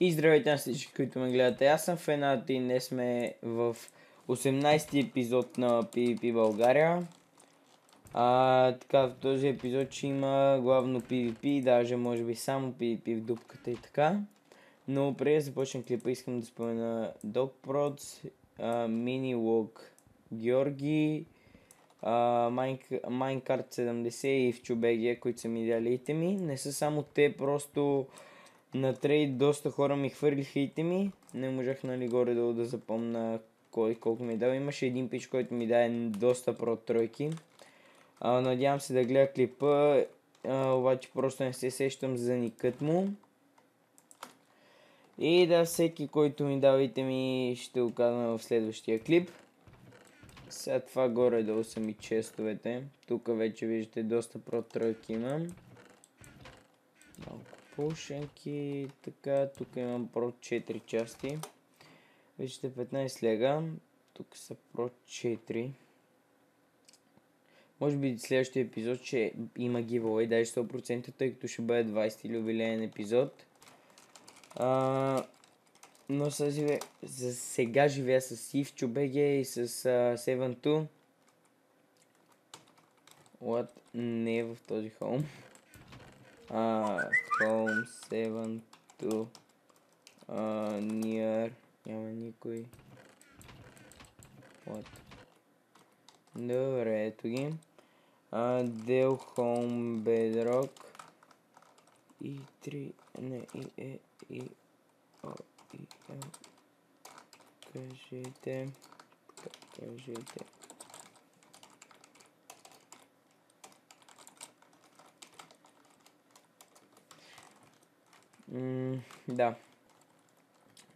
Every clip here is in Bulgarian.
И здравейте на всички, които ме гледате. Аз съм Фенат и днес сме в 18-ти епизод на PvP България. А, така, в този епизод ще има главно PvP, даже може би само PvP в дупката и така. Но преди да започнем клипа искам да спомена DogProds, Minilog Георги, Minecart 70 и в Чубегия, които са ми дали итеми. Не са само те, просто на трейд доста хора ми хвърлиха итеми. Не можах нали горе-долу да запомна кой колко ми е дал. Имаше един пич, който ми даде доста про тройки. А, надявам се да гледа клипа, а, обаче просто не се сещам за никът му. И да, всеки, който ми давите ми, ще го казвам в следващия клип. Сега това горе-долу са ми честовете. Тук вече виждате доста про тройки имам. Малко пушенки, така, тук имам про 4 части. Виждате 15 лега, тук са про 4. Може би следващия епизод ще има giveaway, даже 100%, тъй като ще бъде 20 юбилеен епизод. А, но са за сега живея с Ивчо БГ и с uh, 7 What? Не е в този холм. Uh, home 7 to uh, near няма никой. What? Добре, ето ги. Uh, Del Home Bedrock и 3 не и е и о и е кажете кажете Да.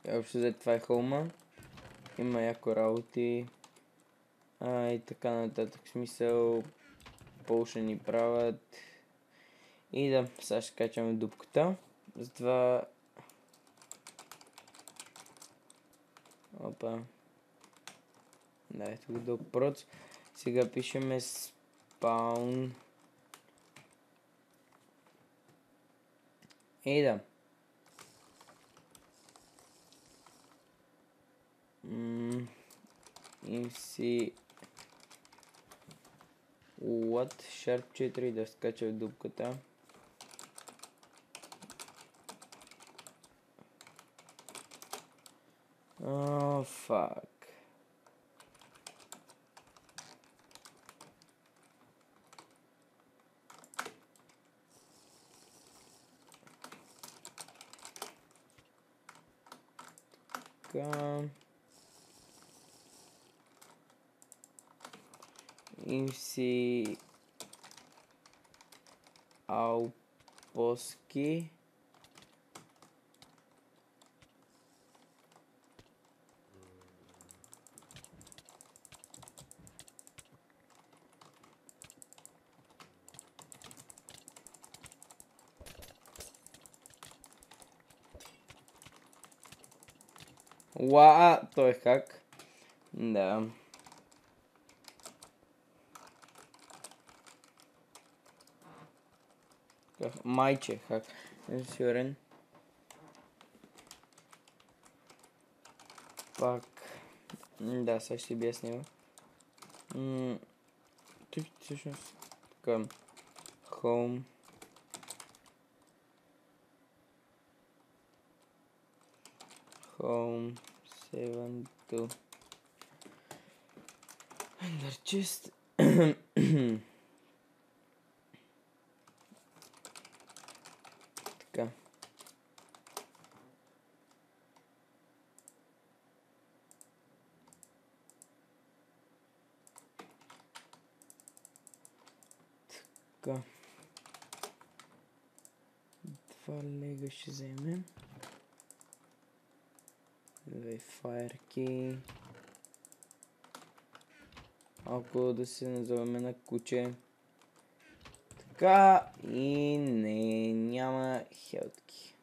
Общо за това е холма. Има яко работи. А, и така нататък. Смисъл. Полша ни правят. И да, сега ще качаме дупката. Затова... Опа. Да, ето го до Сега пишеме спаун. И да. И си What? Sharp 4 да скача в дупката. Oh, fuck. Come. MC Alposki. Уа, той е хак. Да. Майче хак. Не сигурен. Пак. Да, сега ще обясня. Тук всъщност така. Home. Home 7 2 Ender chest. Така. Така. Лега ще вземем. Две фаерки. Ако да се назовеме на куче. Така и не, няма хелтки.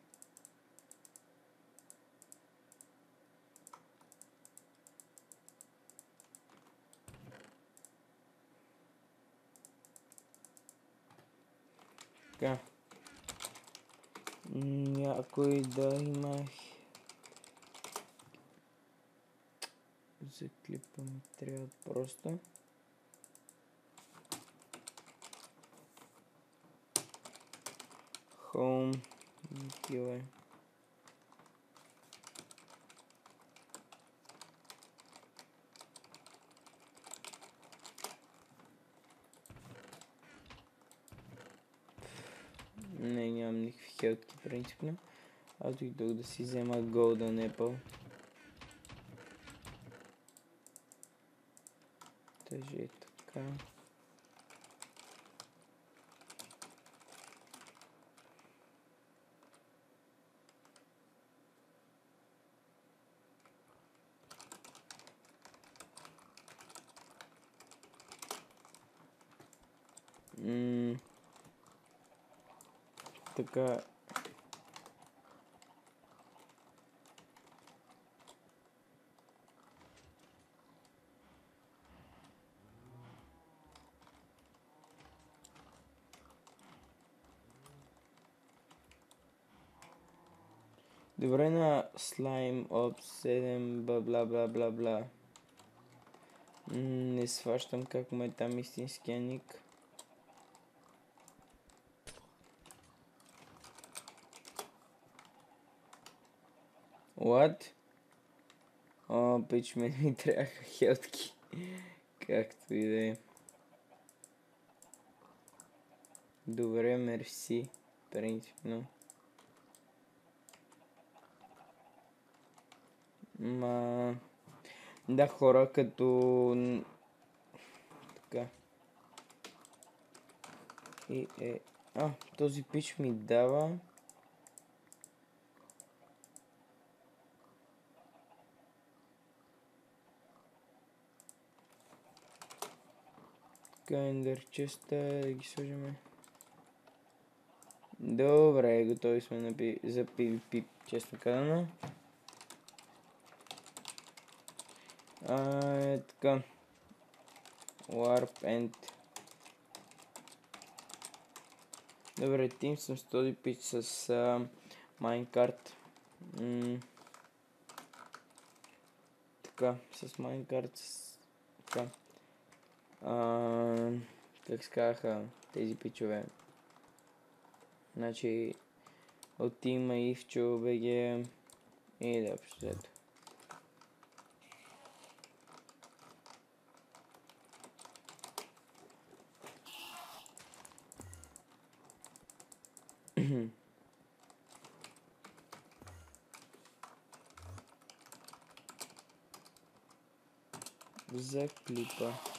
Така. някой За клипа ми трябва просто. Home. Никива. Не, нямам никакви хелтки принципно. Аз дойдох да си взема Golden Apple. Тъже е така. М, Така. Добре на Slime Ops 7 бла бла бла бла бла. Не сващам как му е там истинския ник. What? О, пич, мен ми трябваха хелтки. Както и да е. Добре, мерси. Принципно. Ма... Да, хора като... Така. И е... А, този пич ми дава... Кендърчеста, да ги сложим. Добре, готови сме на пи... за PvP, честно казано. А, е, така. Warp End. Добре, тим съм с този пич с а, Minecart. М- така, с Minecart. С... Така. А, как се казаха тези пичове? Значи от тима Ивчо, БГ и да, общо. За клипа.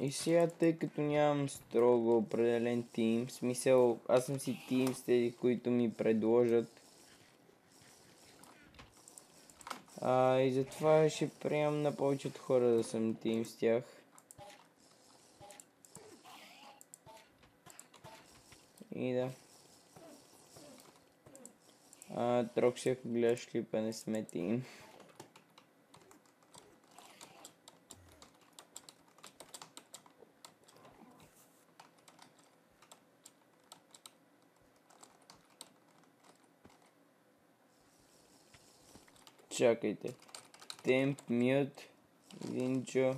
И сега, тъй като нямам строго определен тим, смисъл, аз съм си тим с тези, които ми предложат. А, и затова ще приемам на повечето хора да съм тим с тях. И да. А, ако гледаш клипа, не сме тим. Aşağı. Temp, mute, lincho.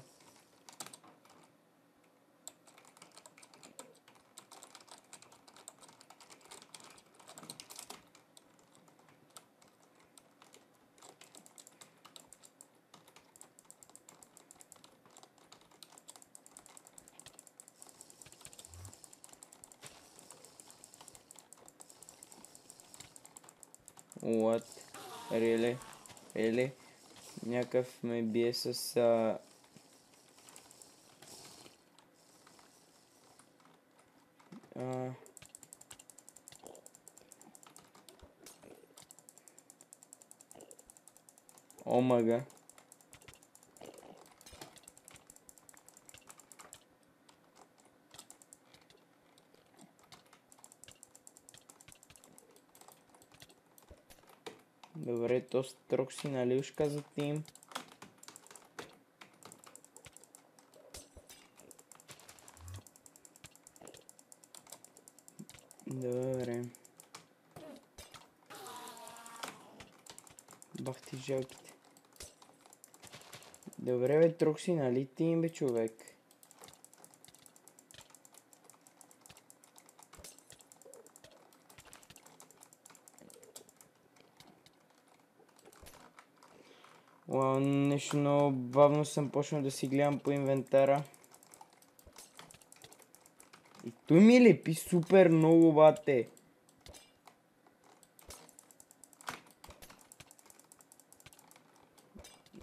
What? Really? Really? Някакъв ме бие с... А... А... Омага. Добре, то строг си, нали уж каза тим? Добре. Бах ти жалките. Добре бе, Трокси, нали ти им бе човек? Нещо много бавно съм почнал да си гледам по инвентара. И той ми лепи супер много, бате.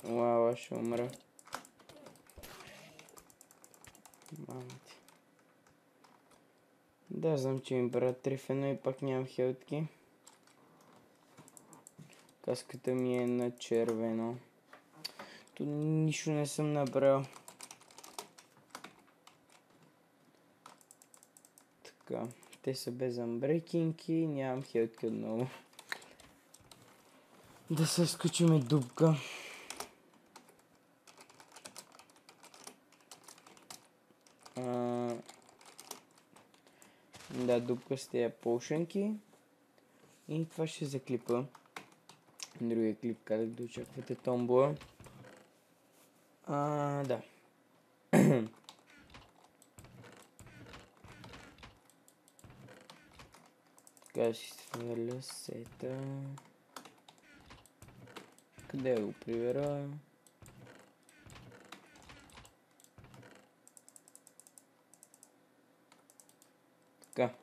Уау, аз ще умра. Мама ти. Да, знам, че ми правят трифено и пак нямам хелтки. Каската ми е на червено. То нищо не съм направил. Така, те са без амбрейкинги, нямам хелтки отново. Да се скачиме дупка. Да, дупка с тези полшенки. И това ще за клипа. Другия клип, как да очаквате томбола. А, да. Така ще сваля сета. Къде го прибера? Така.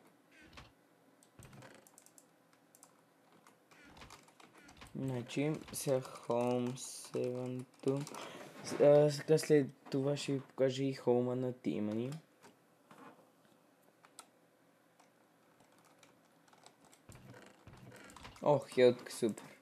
Значи, сега Home 7 2. Сега след това ще ви покажа и хоума на Тимани. О, хелтка супер.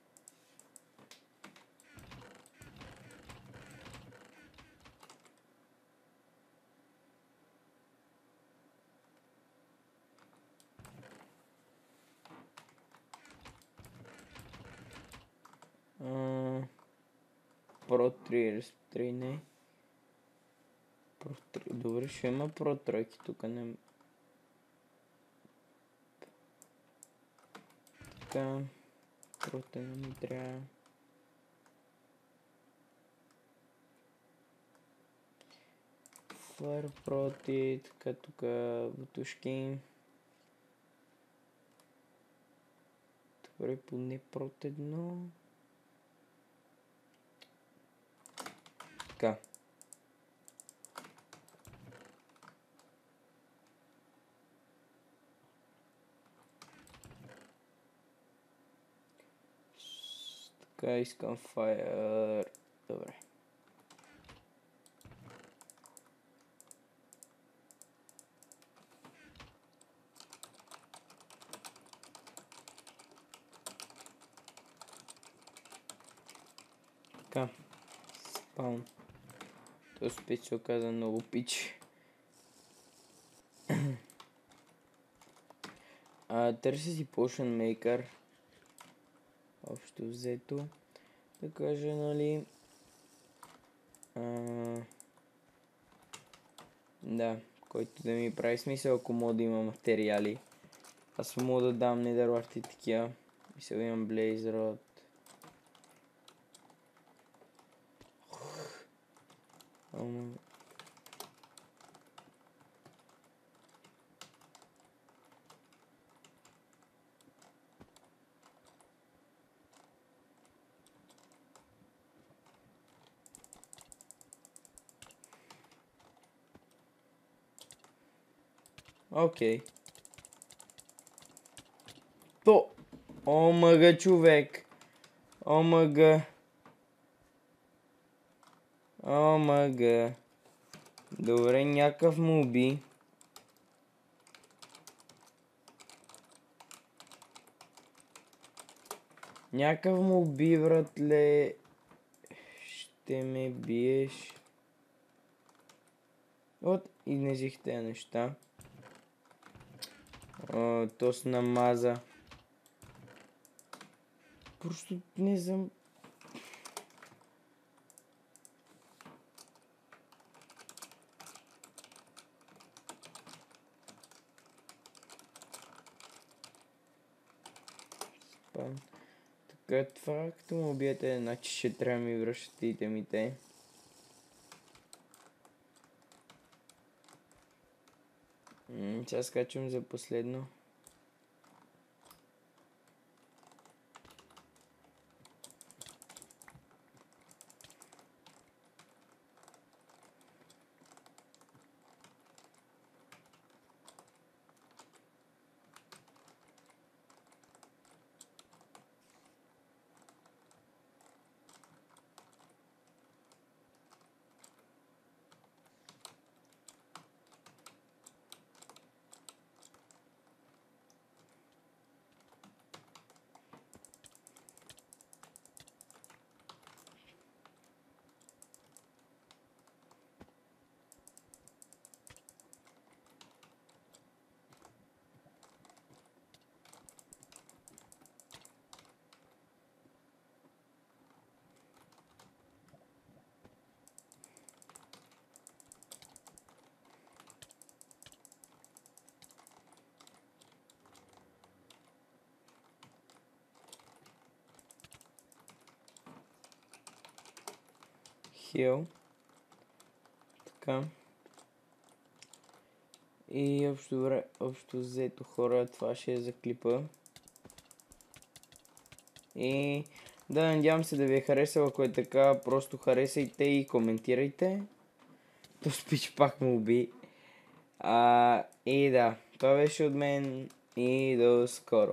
3 3 не. Pro 3. Добре, ще има Pro тройки тук не. Така. 3 не ми трябва. Fire Pro така тук бутушки. Добре, поне Pro 1. Така. Така искам Fire. Добре. Така. Спаун. Той спит се оказа много пич. а, търся си Potion Maker. Общо взето. Да кажа, нали... А, да, който да ми прави смисъл, ако мога да има материали. Аз мога да дам недърварти такива. Мисля, имам Blaze Rod. Calma. Ok. To. Omega Çuvek. Omega. Омага. Добре, някакъв му уби. Някакъв му уби, братле. Ще ме биеш. От, изнесих тези неща. О, то се намаза. Просто не знам. Така, това като му убиете, значи ще трябва да ми връщате итемите. Сега скачам за последно. Хил. Така. И общо, вре- общо взето хора, това ще е за клипа. И да, надявам се да ви е харесало, ако е така, просто харесайте и коментирайте. То спич пак му уби. А, и да, това беше от мен и до скоро.